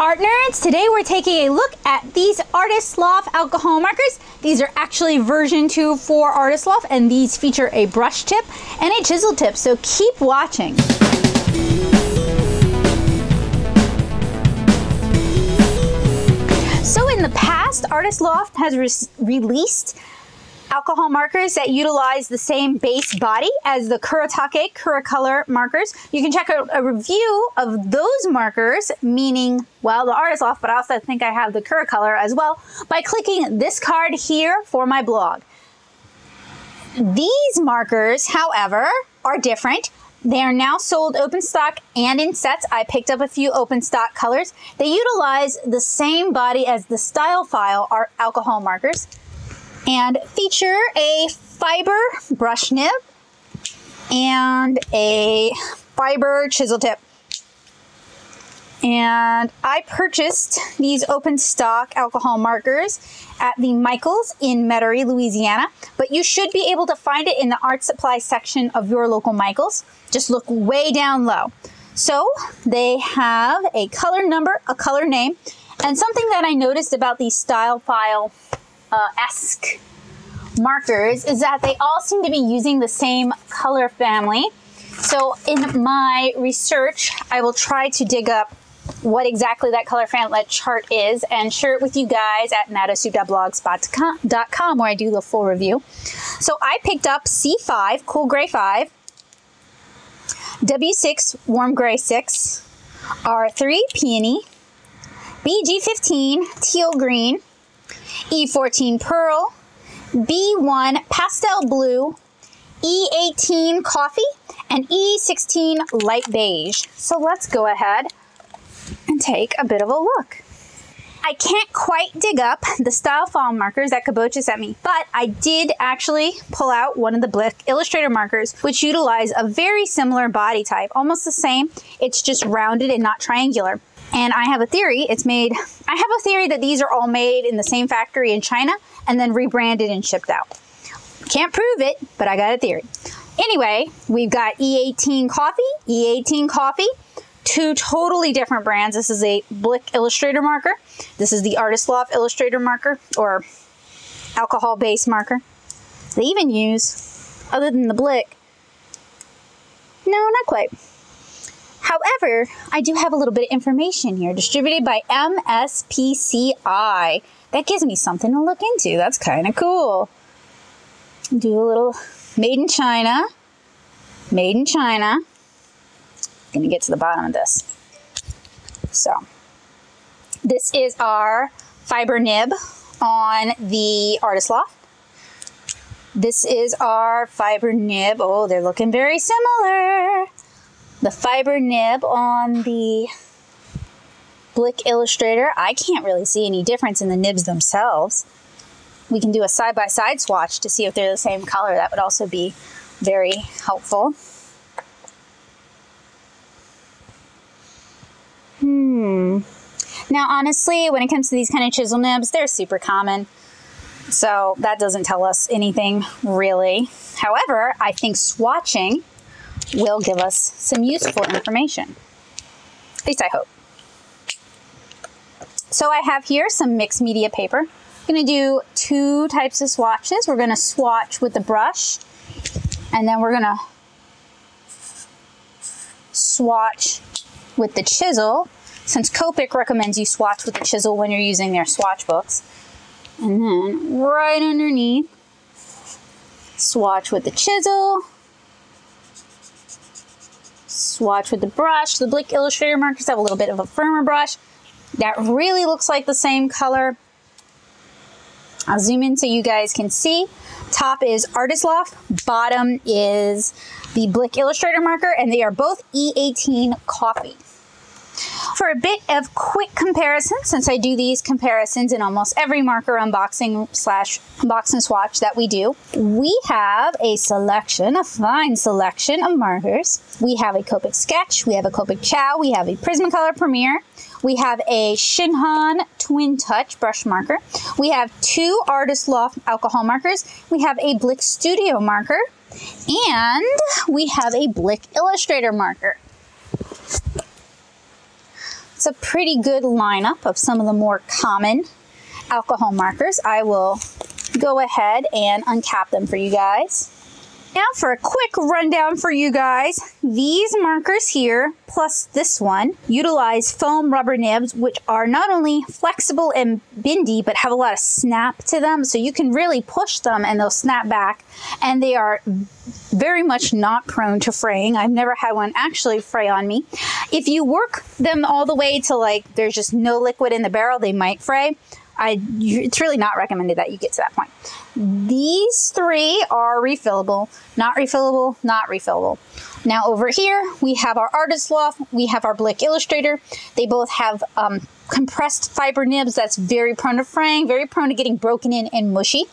art nerds. Today we're taking a look at these Artist Loft alcohol markers. These are actually version 2 for Artist Loft and these feature a brush tip and a chisel tip, so keep watching. So in the past, Artist Loft has re released alcohol markers that utilize the same base body as the Kuretake Color markers. You can check out a review of those markers, meaning, well, the Artist Loft, but I also think I have the Color as well, by clicking this card here for my blog. These markers, however, are different. They are now sold open stock and in sets. I picked up a few open stock colors. They utilize the same body as the Stylefile art alcohol markers and feature a fiber brush nib and a fiber chisel tip. And I purchased these open stock alcohol markers at the Michaels in Metairie, Louisiana, but you should be able to find it in the art supply section of your local Michaels. Just look way down low. So they have a color number, a color name, and something that I noticed about the Stylefile uh, Uh, esque markers is that they all seem to be using the same color family. So in my research, I will try to dig up what exactly that color family chart is and share it with you guys at nattosoup.blogspot.com where I do the full review. So I picked up C5, Cool Gray 5, W6, Warm Gray 6, R3, Peony, BG15, Teal Green, E14 Pearl, B1 Pastel Blue, E18 Coffee, and E16 Light Beige. So let's go ahead and take a bit of a look. I can't quite dig up the Stylefile markers that Kabocha sent me, but I did actually pull out one of the Blick Illustrator markers, which utilize a very similar body type, almost the same. It's just rounded and not triangular. And I have a theory, it's made, I have a theory that these are all made in the same factory in China and then rebranded and shipped out. Can't prove it, but I got a theory. Anyway, we've got E18 Coffee, E18 Coffee, two totally different brands. This is a Blick Illustrator marker. This is the Artist Loft Illustrator marker or alcohol-based marker. They even use, other than the Blick, no, not quite. However, I do have a little bit of information here, distributed by MSPCI. That gives me something to look into. That's kind of cool. Do a little made in China. Made in China. Gonna get to the bottom of this. So, this is our fiber nib on the Artist Loft. This is our fiber nib. Oh, they're looking very similar. The fiber nib on the Blick Illustrator. I can't really see any difference in the nibs themselves. We can do a side-by-side -side swatch to see if they're the same color. That would also be very helpful. Hmm. Now, honestly, when it comes to these kind of chisel nibs, they're super common. So that doesn't tell us anything really. However, I think swatching will give us some useful information. At least I hope. So I have here some mixed media paper. I'm gonna do two types of swatches. We're gonna swatch with the brush and then we're gonna swatch with the chisel, since Copic recommends you swatch with the chisel when you're using their swatch books. And then right underneath, swatch with the chisel, swatch with the brush. The Blick Illustrator markers have a little bit of a firmer brush. That really looks like the same color. I'll zoom in so you guys can see. Top is Artist Loft, bottom is the Blick Illustrator marker, and they are both E18 coffee. For a bit of quick comparison, since I do these comparisons in almost every marker unboxing slash box and swatch that we do, we have a selection, a fine selection of markers. We have a Copic Sketch, we have a Copic Ciao, we have a Prismacolor Premier, we have a Shinhan Twin Touch brush marker. We have two Artist Loft alcohol markers. We have a Blick Studio marker. And we have a Blick Illustrator marker. It's a pretty good lineup of some of the more common alcohol markers. I will go ahead and uncap them for you guys. Now for a quick rundown for you guys, these markers here, plus this one, utilize foam rubber nibs, which are not only flexible and bendy, but have a lot of snap to them. So you can really push them and they'll snap back. And they are very much not prone to fraying. I've never had one actually fray on me. If you work them all the way to like, there's just no liquid in the barrel, they might fray. I, it's really not recommended that you get to that point. These three are refillable, not refillable, not refillable. Now over here, we have our Artist Loft, we have our Blick Illustrator. They both have um, compressed fiber nibs that's very prone to fraying, very prone to getting broken in and mushy.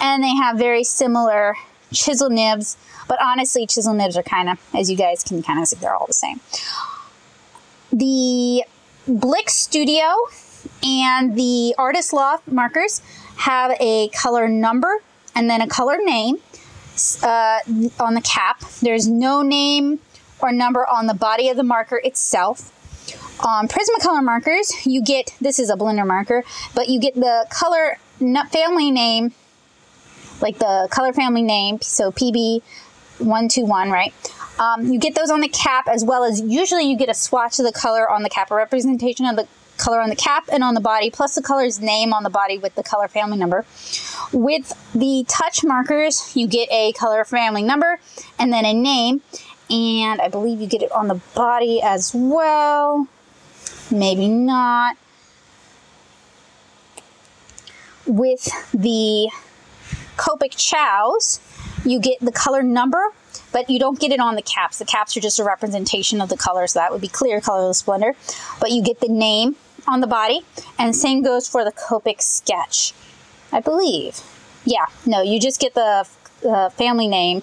And they have very similar chisel nibs, but honestly, chisel nibs are kind of, as you guys can kind of see, they're all the same. The Blick Studio and the Artist Loft markers have a color number and then a color name uh, on the cap. There's no name or number on the body of the marker itself. On Prismacolor markers, you get, this is a blender marker, but you get the color family name, like the color family name, so PB121, right? Um, you get those on the cap as well as usually you get a swatch of the color on the cap, a representation of the color on the cap and on the body, plus the color's name on the body with the color family number. With the touch markers, you get a color family number and then a name. And I believe you get it on the body as well. Maybe not. With the Copic Ciaos, you get the color number but you don't get it on the caps. The caps are just a representation of the color, so that would be clear colorless blender. But you get the name on the body, and same goes for the Copic sketch, I believe. Yeah, no, you just get the uh, family name,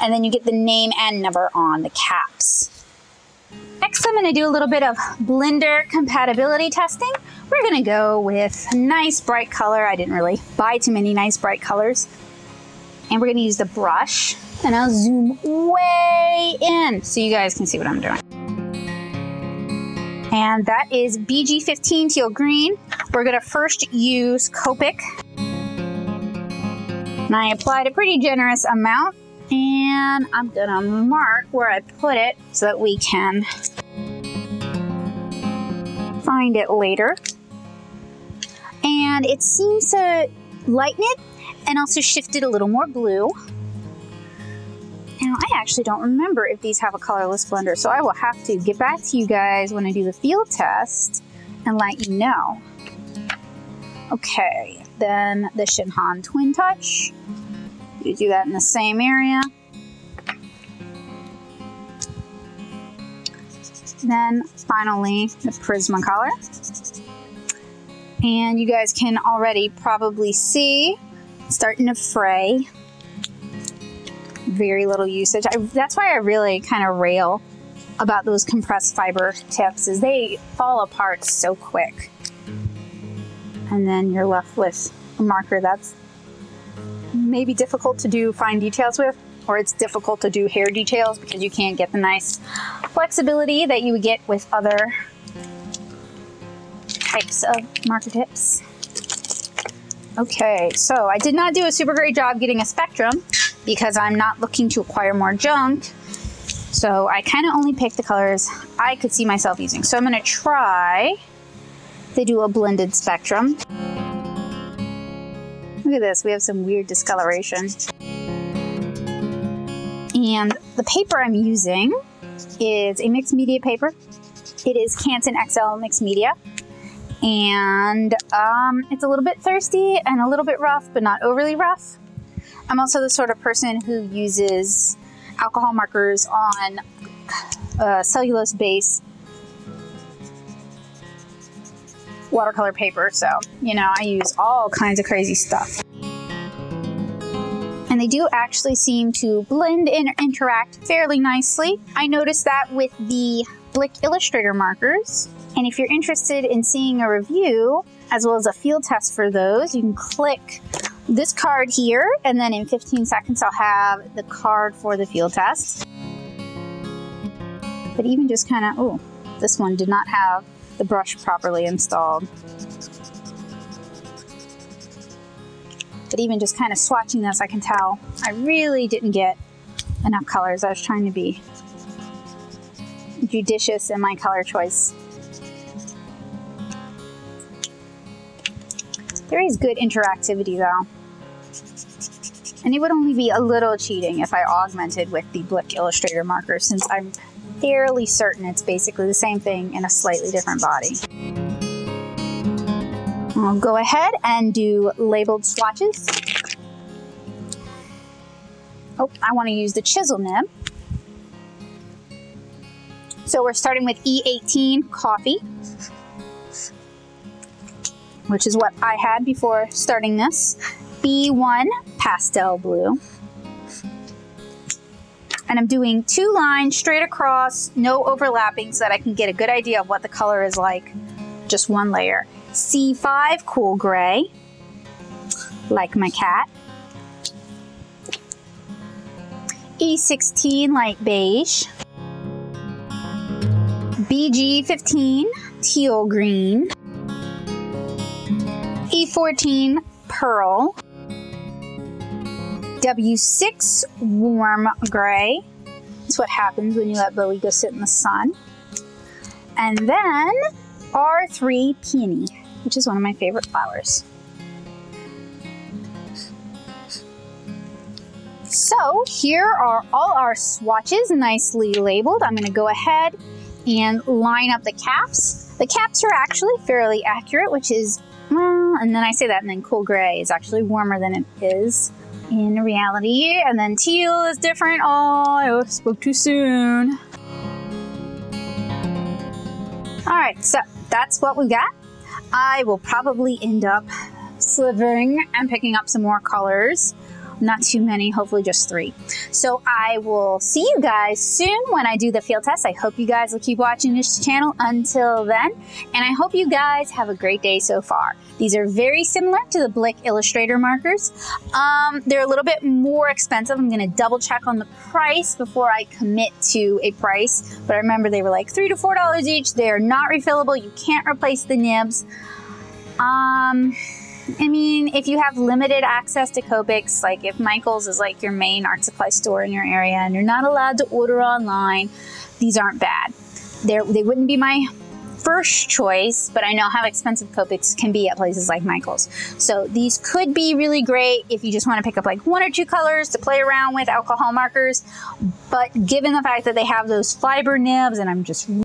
and then you get the name and number on the caps. Next, I'm going to do a little bit of blender compatibility testing. We're going to go with a nice bright color. I didn't really buy too many nice bright colors. And we're going to use the brush and I'll zoom way in so you guys can see what I'm doing. And that is BG15 teal green. We're gonna first use Copic. And I applied a pretty generous amount and I'm gonna mark where I put it so that we can find it later. And it seems to lighten it and also shift it a little more blue. Now, I actually don't remember if these have a colorless blender, so I will have to get back to you guys when I do the field test and let you know. Okay, then the Shinhan Twin Touch. You do that in the same area. Then finally, the Prismacolor. And you guys can already probably see starting to fray very little usage. I, that's why I really kind of rail about those compressed fiber tips is they fall apart so quick. And then you're left with a marker that's maybe difficult to do fine details with, or it's difficult to do hair details because you can't get the nice flexibility that you would get with other types of marker tips. Okay, so I did not do a super great job getting a spectrum because I'm not looking to acquire more junk. So I kind of only picked the colors I could see myself using. So I'm going to try to do a blended spectrum. Look at this, we have some weird discoloration. And the paper I'm using is a mixed media paper. It is Canson XL mixed media. And um, it's a little bit thirsty and a little bit rough, but not overly rough. I'm also the sort of person who uses alcohol markers on uh, cellulose base watercolor paper. So, you know, I use all kinds of crazy stuff. And they do actually seem to blend and interact fairly nicely. I noticed that with the Blick Illustrator markers. And if you're interested in seeing a review, as well as a field test for those, you can click this card here, and then in 15 seconds I'll have the card for the field test. But even just kind of, oh, this one did not have the brush properly installed. But even just kind of swatching this, I can tell I really didn't get enough colors. I was trying to be judicious in my color choice. There is good interactivity though. And it would only be a little cheating if I augmented with the Blick Illustrator marker since I'm fairly certain it's basically the same thing in a slightly different body. I'll go ahead and do labeled swatches. Oh, I want to use the chisel nib. So we're starting with E18 coffee, which is what I had before starting this. B1 pastel blue. And I'm doing two lines straight across, no overlapping so that I can get a good idea of what the color is like. Just one layer. C5 cool gray, like my cat. E16 light beige. BG15 teal green. E14 pearl. W6 warm gray. That's what happens when you let Bowie go sit in the sun. And then R3 peony which is one of my favorite flowers. So here are all our swatches nicely labeled. I'm going to go ahead and line up the caps. The caps are actually fairly accurate, which is, and then I say that, and then cool gray is actually warmer than it is in reality. And then teal is different. Oh, I spoke too soon. All right, so that's what we got. I will probably end up slivering and picking up some more colors. Not too many, hopefully just three. So I will see you guys soon when I do the field test. I hope you guys will keep watching this channel until then. And I hope you guys have a great day so far. These are very similar to the Blick Illustrator markers. Um, they're a little bit more expensive. I'm gonna double check on the price before I commit to a price. But I remember they were like three to four dollars each. They are not refillable. You can't replace the nibs. Um, I mean, if you have limited access to Copics, like if Michael's is like your main art supply store in your area and you're not allowed to order online, these aren't bad. They're, they wouldn't be my first choice, but I know how expensive Copics can be at places like Michael's. So these could be really great if you just want to pick up like one or two colors to play around with alcohol markers. But given the fact that they have those fiber nibs and I'm just